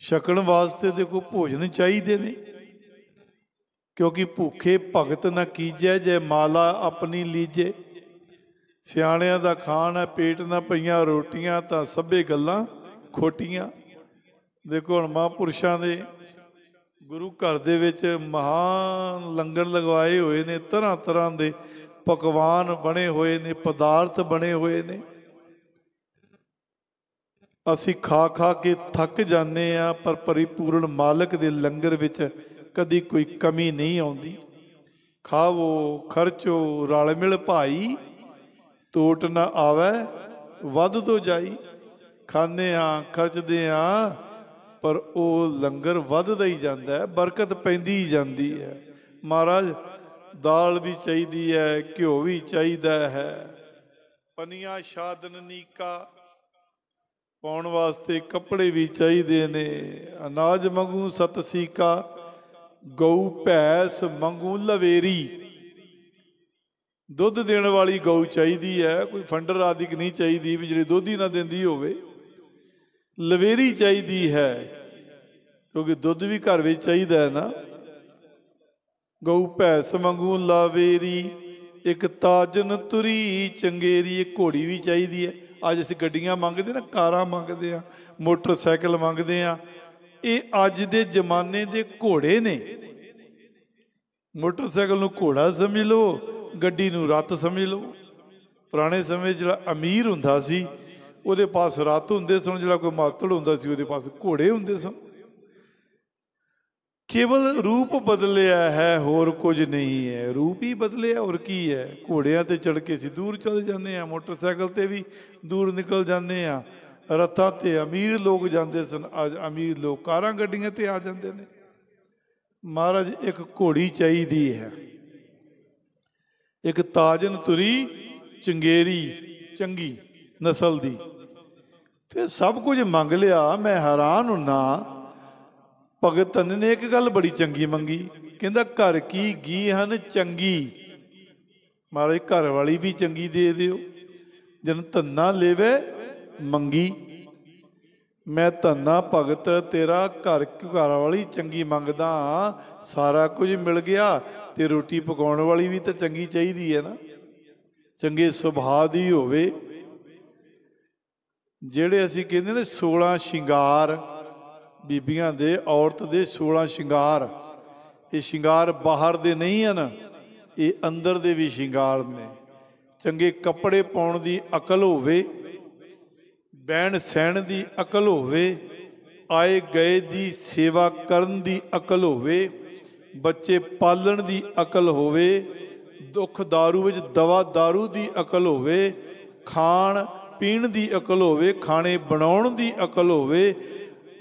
ਛਕਣ ਵਾਸਤੇ ਦੇਖੋ ਭੋਜਨ ਚਾਹੀਦੇ ਨੇ। ਕਿਉਂਕਿ ਭੁੱਖੇ ਭਗਤ ਨਾ ਕੀਜੈ, ਜੇ ਮਾਲਾ ਆਪਣੀ ਲੀਜੇ। ਸਿਆਣਿਆਂ ਦਾ ਖਾਣ ਹੈ, ਪੇਟ ਨਾ ਪਈਆਂ ਰੋਟੀਆਂ ਤਾਂ ਸਭੇ ਗੱਲਾਂ ਖੋਟੀਆਂ। ਦੇਖੋ ਹੁਣ ਮਹਾਂਪੁਰਸ਼ਾਂ ਦੇ ਗੁਰੂ ਘਰ ਦੇ ਵਿੱਚ ਮਹਾਨ ਲੰਗਰ ਲਗਵਾਏ ਹੋਏ ਨੇ, ਤਰ੍ਹਾਂ ਤਰ੍ਹਾਂ ਦੇ ਪਕਵਾਨ ਬਣੇ ਹੋਏ ਨੇ, ਪਦਾਰਥ ਬਣੇ ਹੋਏ ਨੇ। ਅਸੀਂ ਖਾ ਖਾ ਕੇ ਥੱਕ ਜਾਂਦੇ ਆ ਪਰ ਪਰਿਪੂਰਨ ਮਾਲਕ ਦੇ ਲੰਗਰ ਵਿੱਚ ਕਦੀ ਕੋਈ ਕਮੀ ਨਹੀਂ ਆਉਂਦੀ। ਖਾਵੋ, ਖਰਚੋ, ਰਲ ਮਿਲ ਭਾਈ। ਟੋਟ ਨਾ ਆਵੇ, ਵੱਧ ਤੋਂ ਜਾਈ। ਖਾਂਦੇ ਆ, ਖਰਚਦੇ ਆ, ਪਰ ਉਹ ਲੰਗਰ ਵੱਧਦਾ ਹੀ ਜਾਂਦਾ ਹੈ, ਬਰਕਤ ਪੈਂਦੀ ਹੀ ਜਾਂਦੀ ਹੈ। ਮਹਾਰਾਜ, ਦਾਲ ਵੀ ਚਾਹੀਦੀ ਹੈ, ਘਿਓ ਵੀ ਚਾਹੀਦਾ ਹੈ। ਪਨੀਆਂ, ਸ਼ਾਦਨ, ਨੀਕਾ ਪਾਉਣ ਵਾਸਤੇ ਕੱਪੜੇ ਵੀ ਚਾਹੀਦੇ ਨੇ। ਅਨਾਜ ਮੰਗੂ ਸਤ ਸੀਕਾ ਗਊ, ਭੈਸ ਮੰਗੂ ਲਵੇਰੀ। ਦੁੱਧ ਦੇਣ ਵਾਲੀ ਗਊ ਚਾਹੀਦੀ ਹੈ, ਕੋਈ ਫੰਡਰ ਆਦਿਕ ਨਹੀਂ ਚਾਹੀਦੀ ਵੀ ਜਿਹੜੀ ਦੁੱਧ ਹੀ ਨਾ ਦਿੰਦੀ ਹੋਵੇ। ਲਵੇਰੀ ਚਾਹੀਦੀ ਹੈ, ਕਿਉਂਕਿ ਦੁੱਧ ਵੀ ਘਰ ਵਿੱਚ ਚਾਹੀਦਾ ਹੈ ਨਾ। ਗਊ ਭੈਸ ਮੰਗੂ ਲਾਵੇਰੀ, ਇੱਕ ਤਾਜਨ ਤੁਰੀ, ਚੰਗੇਰੀ, ਇੱਕ ਘੋੜੀ ਵੀ ਚਾਹੀਦੀ ਹੈ। ਅੱਜ ਅਸੀਂ ਗੱਡੀਆਂ ਮੰਗਦੇ ਨਾ, ਕਾਰਾਂ ਮੰਗਦੇ ਆ ਮੋਟਰਸਾਈਕਲ ਮੰਗਦੇ ਆ ਇਹ ਅੱਜ ਦੇ ਜ਼ਮਾਨੇ ਦੇ ਘੋੜੇ ਨੇ। ਮੋਟਰਸਾਈਕਲ ਨੂੰ ਘੋੜਾ ਸਮਝ ਲਓ ਗੱਡੀ ਨੂੰ ਰੱਤ ਸਮਝ ਲਓ। ਪੁਰਾਣੇ ਸਮੇਂ ਜਿਹੜਾ ਅਮੀਰ ਹੁੰਦਾ ਸੀ, ਉਹਦੇ ਪਾਸ ਰੱਤ ਹੁੰਦੇ ਸਨ, ਜਿਹੜਾ ਕੋਈ ਮਾਤੜ ਹੁੰਦਾ ਸੀ, ਉਹਦੇ ਪਾਸ ਘੋੜੇ ਹੁੰਦੇ ਸਨ। ਕੇਵਲ ਰੂਪ ਬਦਲਿਆ ਹੈ, ਹੋਰ ਕੁਝ ਨਹੀਂ ਹੈ। ਰੂਪ ਹੀ ਬਦਲਿਆ, ਹੋਰ ਕੀ ਹੈ? ਘੋੜਿਆਂ ਤੇ ਚੜ ਕੇ ਅਸੀਂ ਦੂਰ ਚਲੇ ਜਾਂਦੇ ਆ ਮੋਟਰਸਾਈਕਲ ਤੇ ਵੀ ਦੂਰ ਨਿਕਲ ਜਾਂਦੇ ਆ ਰੱਥਾਂ ਤੇ ਅਮੀਰ ਲੋਕ ਜਾਂਦੇ ਸਨ, ਅੱਜ ਅਮੀਰ ਲੋਕ ਕਾਰਾਂ, ਗੱਡੀਆਂ ਤੇ ਆ ਜਾਂਦੇ ਨੇ। ਮਹਾਰਾਜ, ਇੱਕ ਘੋੜੀ ਚਾਹੀਦੀ ਹੈ। ਇੱਕ ਤਾਜਨ ਤੁਰੀ, ਚੰਗੇਰੀ, ਚੰਗੀ ਨਸਲ ਦੀ। ਤੇ ਸਭ ਕੁਝ ਮੰਗ ਲਿਆ, ਮੈਂ ਹੈਰਾਨ ਹੁੰਨਾ, ਭਗਤ ਧੰਨ ਨੇ ਇੱਕ ਗੱਲ ਬੜੀ ਚੰਗੀ ਮੰਗੀ। ਕਹਿੰਦਾ, ਘਰ ਕੀ ਗੀ ਹਨ ਚੰਗੀ? ਮਹਾਰਾਜ ਘਰ ਵਾਲੀ ਵੀ ਚੰਗੀ ਦੇ ਦਿਓ। ਜਨ ਧੰਨਾ ਲੈਵੇ, ਮੰਗੀ। ਮੈਂ ਧੰਨਾ ਭਗਤ, ਤੇਰਾ ਘਰ ਘਰ ਵਾਲੀ ਚੰਗੀ ਮੰਗਦਾ ਹਾਂ। ਸਾਰਾ ਕੁਝ ਮਿਲ ਗਿਆ, ਤੇ ਰੋਟੀ ਪਕਾਉਣ ਵਾਲੀ ਵੀ ਤਾਂ ਚੰਗੀ ਚਾਹੀਦੀ ਹੈ ਨਾ ਚੰਗੇ ਸੁਭਾਅ ਦੀ ਹੋਵੇ ਜਿਹੜੇ ਅਸੀਂ ਕਹਿੰਦੇ ਨੇ 16 ਸ਼ਿੰਗਾਰ, ਬੀਬੀਆਂ ਦੇ, ਔਰਤ ਦੇ 16 ਸ਼ਿੰਗਾਰ, ਇਹ ਸ਼ਿੰਗਾਰ ਬਾਹਰ ਦੇ ਨਹੀਂ ਹਨ, ਇਹ ਅੰਦਰ ਦੇ ਵੀ ਸ਼ਿੰਗਾਰ ਨੇ ਚੰਗੇ ਕੱਪੜੇ ਪਾਉਣ ਦੀ ਅਕਲ ਹੋਵੇ ਬਹਿਣ ਸਹਿਣ ਦੀ ਅਕਲ ਹੋਵੇ ਆਏ ਗਏ ਦੀ ਸੇਵਾ ਕਰਨ ਦੀ ਅਕਲ ਹੋਵੇ ਬੱਚੇ ਪਾਲਣ ਦੀ ਅਕਲ ਹੋਵੇ ਦੁੱਖ दारू ਵਿੱਚ ਦਵਾ दारू ਦੀ ਅਕਲ ਹੋਵੇ ਖਾਣ ਪੀਣ ਦੀ ਅਕਲ ਹੋਵੇ ਖਾਣੇ ਬਣਾਉਣ ਦੀ ਅਕਲ ਹੋਵੇ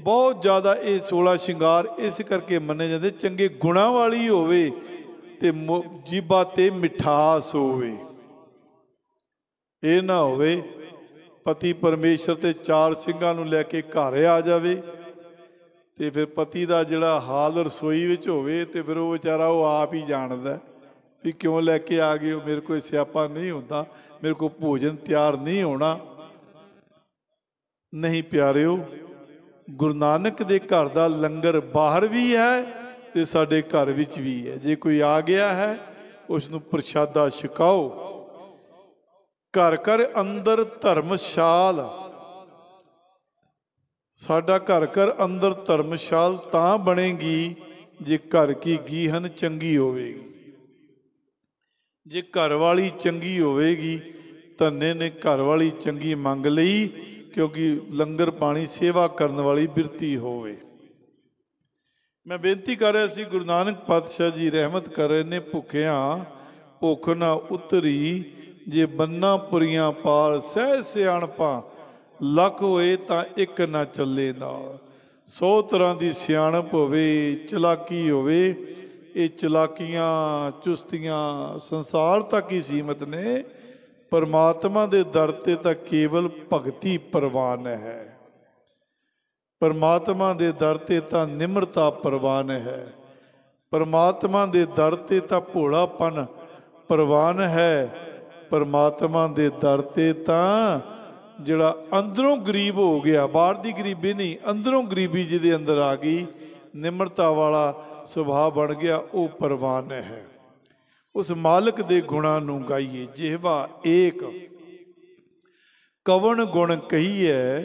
ਬਹੁਤ ਜ਼ਿਆਦਾ ਇਹ 16 ਸ਼ਿੰਗਾਰ ਇਸ ਕਰਕੇ ਮੰਨੇ ਜਾਂਦੇ ਚੰਗੇ ਗੁਣਾਂ ਵਾਲੀ ਹੋਵੇ ਤੇ ਮੁ- ਜੀਭਾ ਤੇ ਮਿਠਾਸ ਹੋਵੇ ਇਹ ਨਾ ਹੋਵੇ ਪਤੀ ਪਰਮੇਸ਼ਰ ਤੇ ਚਾਰ ਸਿੰਘਾਂ ਨੂੰ ਲੈ ਕੇ ਘਰ ਆ ਜਾਵੇ ਤੇ ਫਿਰ ਪਤੀ ਦਾ ਜਿਹੜਾ ਹਾਲ ਰਸੋਈ ਵਿੱਚ ਹੋਵੇ ਤੇ ਫਿਰ ਉਹ ਵਿਚਾਰਾ ਉਹ ਆਪ ਹੀ ਜਾਣਦਾ ਵੀ ਕਿਉਂ ਲੈ ਕੇ ਆ ਗਏ ਹੋ ਮੇਰੇ ਕੋਲ ਸਿਆਪਾ ਨਹੀਂ ਹੁੰਦਾ, ਮੇਰੇ ਕੋਲ ਭੋਜਨ ਤਿਆਰ ਨਹੀਂ ਹੋਣਾ। ਨਹੀਂ ਪਿਆਰਿਓ, ਗੁਰੂ ਨਾਨਕ ਦੇ ਘਰ ਦਾ ਲੰਗਰ ਬਾਹਰ ਵੀ ਹੈ ਤੇ ਸਾਡੇ ਘਰ ਵਿੱਚ ਵੀ ਹੈ। ਜੇ ਕੋਈ ਆ ਗਿਆ ਹੈ ਉਸ ਨੂੰ ਪ੍ਰਸ਼ਾਦਾ ਛਕਾਓ। ਘਰ ਘਰ ਅੰਦਰ ਧਰਮਸ਼ਾਲ ਸਾਡਾ ਘਰ ਘਰ ਅੰਦਰ ਧਰਮਸ਼ਾਲ ਤਾਂ ਬਣੇਗੀ ਜੇ ਘਰ ਕੀ ਗੀਹਨ ਚੰਗੀ ਹੋਵੇਗੀ। ਜੇ ਘਰ ਵਾਲੀ ਚੰਗੀ ਹੋਵੇਗੀ, ਧੰਨੇ ਨੇ ਘਰ ਵਾਲੀ ਚੰਗੀ ਮੰਗ ਲਈ, ਕਿਉਂਕਿ ਲੰਗਰ ਪਾਣੀ ਸੇਵਾ ਕਰਨ ਵਾਲੀ ਬਿਰਤੀ ਹੋਵੇ। ਮੈਂ ਬੇਨਤੀ ਕਰ ਰਿਹਾ ਸੀ, ਗੁਰੂ ਨਾਨਕ ਪਾਤਸ਼ਾਹ ਜੀ ਰਹਿਮਤ ਕਰ ਰਹੇ ਨੇ, ਭੁੱਖਿਆਂ ਭੁੱਖ ਨਾ ਉਤਰੀ ਜੇ ਬੰਨਾ ਪੁਰੀਆਂ ਪਾਲ ਸਹਿ ਸਿਆਣਪਾਂ ਲੱਖ ਹੋਏ ਤਾਂ ਇੱਕ ਨਾ ਚੱਲੇ ਨਾਲ। ਸੌ ਤਰ੍ਹਾਂ ਦੀ ਸਿਆਣਪ ਹੋਵੇ, ਚਲਾਕੀ ਹੋਵੇ, ਇਹ ਚਲਾਕੀਆਂ, ਚੁਸਤੀਆਂ ਸੰਸਾਰ ਤੱਕ ਹੀ ਸੀਮਤ ਨੇ। ਪਰਮਾਤਮਾ ਦੇ ਦਰ ਤੇ ਤਾਂ ਕੇਵਲ ਭਗਤੀ ਪ੍ਰਵਾਨ ਹੈ। ਪਰਮਾਤਮਾ ਦੇ ਦਰ ਤੇ ਤਾਂ ਨਿਮਰਤਾ ਪ੍ਰਵਾਨ ਹੈ। ਪਰਮਾਤਮਾ ਦੇ ਦਰ ਤੇ ਤਾਂ ਭੋਲਾਪਨ ਪ੍ਰਵਾਨ ਹੈ। ਪਰਮਾਤਮਾ ਦੇ ਦਰ ਤੇ ਤਾਂ ਜਿਹੜਾ ਅੰਦਰੋਂ ਗਰੀਬ ਹੋ ਗਿਆ, ਬਾਹਰ ਦੀ ਗਰੀਬੀ ਨਹੀਂ, ਅੰਦਰੋਂ ਗਰੀਬੀ ਜਿਹਦੇ ਅੰਦਰ ਆ ਗਈ, ਨਿਮਰਤਾ ਵਾਲਾ ਸੁਭਾਅ ਬਣ ਗਿਆ, ਉਹ ਪ੍ਰਵਾਨ ਹੈ। ਉਸ ਮਾਲਕ ਦੇ ਗੁਣਾਂ ਨੂੰ ਗਾਈਏ, ਜਿਹਵਾ ਏਕ। ਕਵਣ ਗੁਣ ਕਹੀਐ,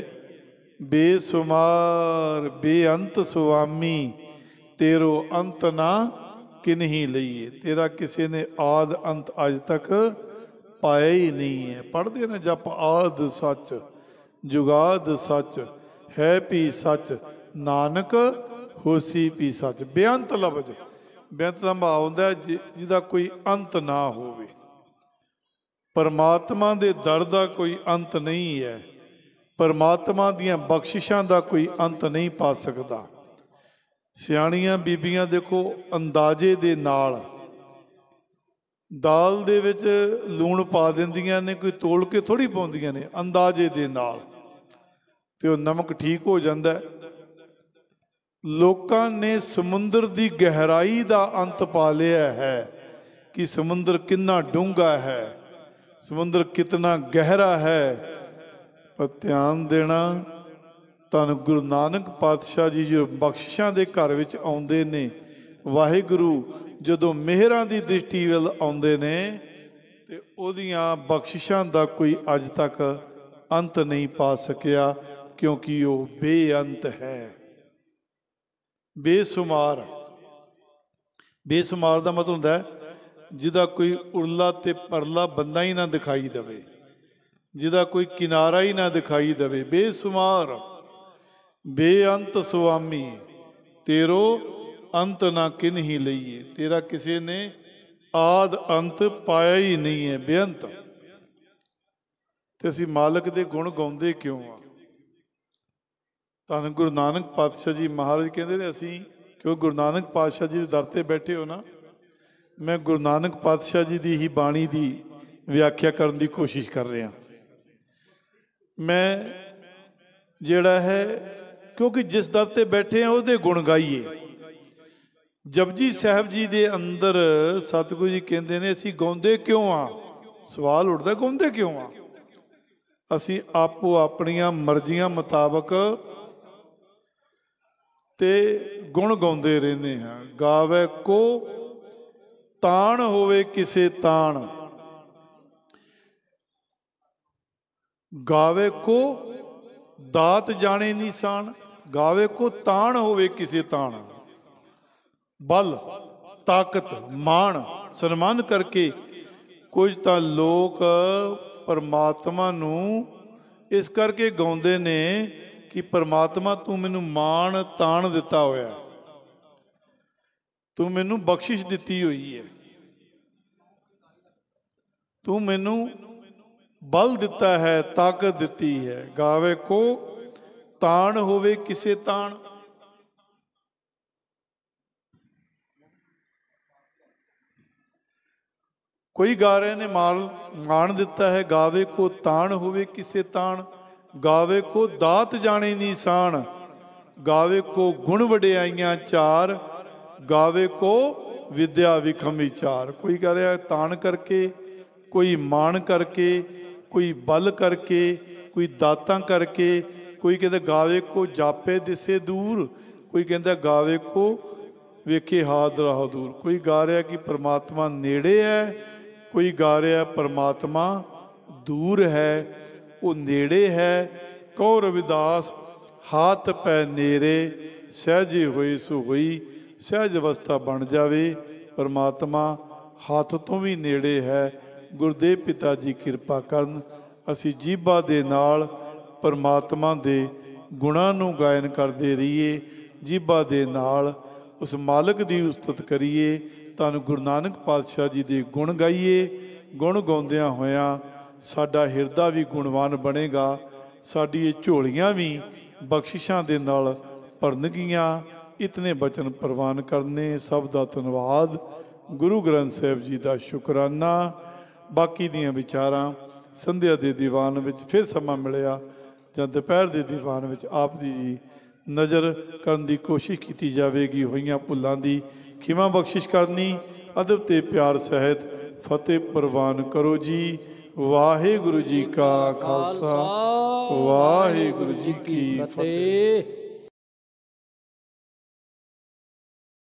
ਬੇਸੁਮਾਰ, ਬੇਅੰਤ ਸੁਆਮੀ, ਤੇਰੋ ਅੰਤ ਨਾ ਕਿਨਹੀ ਲਈਏ। ਤੇਰਾ ਕਿਸੇ ਨੇ ਆਦ ਅੰਤ ਅਜ ਤੱਕ ਪਾਇਆ ਹੀ ਨਹੀਂ ਹੈ। ਪੜ੍ਹਦੇ ਨੇ ਜਪ, ਆਦ ਸੱਚ, ਜੁਗਾਦ ਸੱਚ, ਹੈ ਪੀ ਸੱਚ, ਨਾਨਕ ਹੋਸੀ ਪੀ ਸੱਚ। ਬੇਅੰਤ ਲਫ਼ਜ਼, ਬੇਅੰਤ ਦਾ ਭਾਵ ਹੁੰਦਾ ਜਿਹਦਾ ਕੋਈ ਅੰਤ ਨਾ ਹੋਵੇ। ਪਰਮਾਤਮਾ ਦੇ ਦਰ ਦਾ ਕੋਈ ਅੰਤ ਨਹੀਂ ਹੈ। ਪਰਮਾਤਮਾ ਦੀਆਂ ਬਖਸ਼ਿਸ਼ਾਂ ਦਾ ਕੋਈ ਅੰਤ ਨਹੀਂ ਪਾ ਸਕਦਾ। ਸਿਆਣੀਆਂ ਬੀਬੀਆਂ ਦੇਖੋ, ਅੰਦਾਜ਼ੇ ਦੇ ਨਾਲ ਦਾਲ ਦੇ ਵਿੱਚ ਲੂਣ ਪਾ ਦਿੰਦੀਆਂ ਨੇ, ਕੋਈ ਤੋਲ ਕੇ ਥੋੜੀ ਪਾਉਂਦੀਆਂ ਨੇ, ਅੰਦਾਜ਼ੇ ਦੇ ਨਾਲ। ਤੇ ਉਹ ਨਮਕ ਠੀਕ ਹੋ ਜਾਂਦਾ ਲੋਕਾਂ ਨੇ ਸਮੁੰਦਰ ਦੀ ਗਹਿਰਾਈ ਦਾ ਅੰਤ ਪਾ ਲਿਆ ਹੈ ਕਿ ਸਮੁੰਦਰ ਕਿੰਨਾ ਡੂੰਘਾ ਹੈ, ਸਮੁੰਦਰ ਕਿੰਨਾ ਗਹਿਰਾ ਹੈ। ਪਰ ਧਿਆਨ ਦੇਣਾ ਤੁਹਾਨੂੰ ਗੁਰੂ ਨਾਨਕ ਪਾਤਸ਼ਾਹ ਜੀ ਜੋ ਬਖਸ਼ਿਸ਼ਾਂ ਦੇ ਘਰ ਵਿੱਚ ਆਉਂਦੇ ਨੇ, ਵਾਹਿਗੁਰੂ ਜਦੋਂ ਮਿਹਰਾਂ ਦੀ ਦ੍ਰਿਸ਼ਟੀ ਵੱਲ ਆਉਂਦੇ ਨੇ ਤੇ ਉਹਦੀਆਂ ਬਖਸ਼ਿਸ਼ਾਂ ਦਾ ਕੋਈ ਅੱਜ ਤੱਕ ਅੰਤ ਨਹੀਂ ਪਾ ਸਕਿਆ, ਕਿਉਂਕਿ ਉਹ ਬੇਅੰਤ ਹੈ। ਬੇਸੁਮਾਰ। ਬੇਸੁਮਾਰ ਦਾ ਮਤਲਬ ਹੁੰਦਾ ਹੈ, ਜਿਹਦਾ ਕੋਈ ਉਰਲਾ ਤੇ ਪਰਲਾ ਬੰਦਾ ਹੀ ਨਾ ਦਿਖਾਈ ਦੇਵੇ, ਜਿਹਦਾ ਕੋਈ ਕਿਨਾਰਾ ਹੀ ਨਾ ਦਿਖਾਈ ਦੇਵੇ। ਬੇਸੁਮਾਰ। ਬੇਅੰਤ ਸੁਆਮੀ। ਤੇਰੋ ਅੰਤ ਨਾ ਕਿਨਹੀ ਲਈਏ? ਤੇਰਾ ਕਿਸੇ ਨੇ ਆਦ ਅੰਤ ਪਾਇਆ ਹੀ ਨਹੀਂ ਹੈ, ਬੇਅੰਤ। ਤੇ ਅਸੀਂ ਮਾਲਕ ਦੇ ਗੁਣ ਗਾਉਂਦੇ ਕਿਉਂ ਆ? ਧੰਨ ਗੁਰੂ ਨਾਨਕ ਪਾਤਸ਼ਾਹ ਜੀ ਮਹਾਰਾਜ ਕਹਿੰਦੇ ਨੇ, ਅਸੀਂ ਕਿਉਂ ਗੁਰੂ ਨਾਨਕ ਪਾਤਸ਼ਾਹ ਜੀ ਦੇ ਦਰ ਤੇ ਬੈਠੇ ਹੋ ਨਾ? ਮੈਂ ਗੁਰੂ ਨਾਨਕ ਪਾਤਸ਼ਾਹ ਜੀ ਦੀ ਹੀ ਬਾਣੀ ਦੀ ਵਿਆਖਿਆ ਕਰਨ ਦੀ ਕੋਸ਼ਿਸ਼ ਕਰ ਰਿਹਾ। ਮੈਂ ਜਿਹੜਾ ਹੈ, ਕਿਉਂਕਿ ਜਿਸ ਦਰ ਤੇ ਬੈਠੇ ਆ, ਉਹਦੇ ਗੁਣ ਗਾਈਏ। ਜਪਜੀ ਸਾਹਿਬ ਜੀ ਦੇ ਅੰਦਰ ਸਤਿਗੁਰੂ ਜੀ ਕਹਿੰਦੇ ਨੇ, ਅਸੀਂ ਗਾਉਂਦੇ ਕਿਉਂ ਆ? ਸਵਾਲ ਉੱਠਦਾ, ਗਾਉਂਦੇ ਕਿਉਂ ਆ? ਅਸੀਂ ਆਪੋ ਆਪਣੀਆਂ ਮਰਜ਼ੀਆਂ ਮੁਤਾਬਕ ਤੇ ਗੁਣ ਗਾਉਂਦੇ ਰਹਿੰਦੇ ਹਾਂ। ਗਾਵੇ ਕੋ ਤਾਣ ਹੋਵੇ ਕਿਸੇ ਤਾਣ। ਗਾਵੇ ਕੋ ਦਾਤ ਜਾਣੇ ਨਿਸ਼ਾਨ। ਗਾਵੇ ਕੋ ਤਾਣ ਹੋਵੇ ਕਿਸੇ ਤਾਣ। ਬਲ, ਤਾਕਤ, ਮਾਣ ਸਨਮਾਨ ਕਰਕੇ ਕੁਝ ਤਾਂ ਲੋਕ ਪਰਮਾਤਮਾ ਨੂੰ ਇਸ ਕਰਕੇ ਗਾਉਂਦੇ ਨੇ ਕਿ ਪਰਮਾਤਮਾ ਤੂੰ ਮੈਨੂੰ ਮਾਣ ਤਾਣ ਦਿੱਤਾ ਹੋਇਆ ਤੂੰ ਮੈਨੂੰ ਬਖਸ਼ਿਸ਼ ਦਿੱਤੀ ਹੋਈ ਹੈ। ਤੂੰ ਮੈਨੂੰ ਬਲ ਦਿੱਤਾ ਹੈ, ਤਾਕਤ ਦਿੱਤੀ ਹੈ। ਗਾਵੇ ਕੋ, ਤਾਣ ਹੋਵੇ ਕਿਸੇ ਤਾਣ। ਕੋਈ ਗਾ ਰਹੇ ਨੇ ਮਾਲ, ਮਾਣ ਦਿੱਤਾ ਹੈ, ਗਾਵੇ ਕੋ ਤਾਣ ਹੋਵੇ ਕਿਸੇ ਤਾਣ, ਗਾਵੇ ਕੋ ਦਾਤ ਜਾਣੇ ਨਿਸ਼ਾਨ ਗਾਵੇ ਕੋ ਗੁਣ ਵਡਿਆਈਆਂ ਚਾਰ, ਗਾਵੇ ਕੋ ਵਿਦਿਆ ਵਿਖਮ ਵਿਚਾਰ। ਕੋਈ ਕਹ ਰਿਹਾ ਤਾਣ ਕਰਕੇ, ਕੋਈ ਮਾਣ ਕਰਕੇ, ਕੋਈ ਬਲ ਕਰਕੇ, ਕੋਈ ਦਾਤਾਂ ਕਰਕੇ, ਕੋਈ ਕਹਿੰਦਾ ਗਾਵੇ ਕੋ ਜਾਪੇ ਦਿਸੇ ਦੂਰ, ਕੋਈ ਕਹਿੰਦਾ ਗਾਵੇ ਕੋ ਵੇਖੇ ਹਾਦ ਰਹਾ ਦੂਰ। ਕੋਈ ਗਾ ਰਿਹਾ ਕਿ ਪ੍ਰਮਾਤਮਾ ਨੇੜੇ ਹੈ ਕੋਈ ਗਾ ਰਿਹਾ, ਪਰਮਾਤਮਾ ਦੂਰ ਹੈ, ਉਹ ਨੇੜੇ ਹੈ। ਕਉ ਰਵਿਦਾਸ, ਹਾਥ ਪੈ ਨੇਰੇ, ਸਹਿਜੇ ਹੋਏ ਸੋ ਹੋਈ, ਸਹਿਜ ਅਵਸਥਾ ਬਣ ਜਾਵੇ। ਪਰਮਾਤਮਾ ਹੱਥ ਤੋਂ ਵੀ ਨੇੜੇ ਹੈ, ਗੁਰਦੇਵ ਪਿਤਾ ਜੀ ਕਿਰਪਾ ਕਰਨ, ਅਸੀਂ ਜੀਬਾ ਦੇ ਨਾਲ ਪਰਮਾਤਮਾ ਦੇ ਗੁਣਾਂ ਨੂੰ ਗਾਇਨ ਕਰਦੇ ਰਹੀਏ। ਜੀਭਾ ਦੇ ਨਾਲ ਉਸ ਮਾਲਕ ਦੀ ਉਸਤਤ ਕਰੀਏ ਤੁਹਾਨੂੰ ਗੁਰੂ ਨਾਨਕ ਪਾਤਸ਼ਾਹ ਜੀ ਦੇ ਗੁਣ ਗਾਈਏ। ਗੁਣ ਗਾਉਂਦਿਆਂ ਹੋਇਆਂ ਸਾਡਾ ਹਿਰਦਾ ਵੀ ਗੁਣਵਾਨ ਬਣੇਗਾ। ਸਾਡੀ ਇਹ ਝੋਲੀਆਂ ਵੀ ਬਖਸ਼ਿਸ਼ਾਂ ਦੇ ਨਾਲ ਭਰਨਗੀਆਂ। ਇਤਨੇ ਬਚਨ ਪ੍ਰਵਾਨ ਕਰਨੇ, ਸਭ ਦਾ ਧੰਨਵਾਦ। ਗੁਰੂ ਗ੍ਰੰਥ ਸਾਹਿਬ ਜੀ ਦਾ ਸ਼ੁਕਰਾਨਾ। ਬਾਕੀ ਦੀਆਂ ਵਿਚਾਰਾਂ ਸੰਧਿਆ ਦੇ ਦੀਵਾਨ ਵਿੱਚ ਫਿਰ ਸਮਾਂ ਮਿਲਿਆ। ਜਾਂ ਦੁਪਹਿਰ ਦੇ ਦੀਵਾਨ ਵਿੱਚ ਆਪ ਦੀ ਜੀ ਨਜ਼ਰ ਕਰਨ ਦੀ ਕੋਸ਼ਿਸ਼ ਕੀਤੀ ਜਾਵੇਗੀ। ਹੋਈਆਂ ਭੁੱਲਾਂ ਦੀ ਖਿਮਾ ਬਖਸ਼ਿਸ਼ ਕਰਨੀ ਅਦਬ ਤੇ ਪਿਆਰ ਸਹਿਤ ਫਤਿਹ ਪ੍ਰਵਾਨ ਕਰੋ ਜੀ। ਵਾਹਿਗੁਰੂ ਜੀ ਕਾ ਖਾਲਸਾ। ਵਾਹਿਗੁਰੂ ਜੀ ਕੀ ਫਤਿਹ।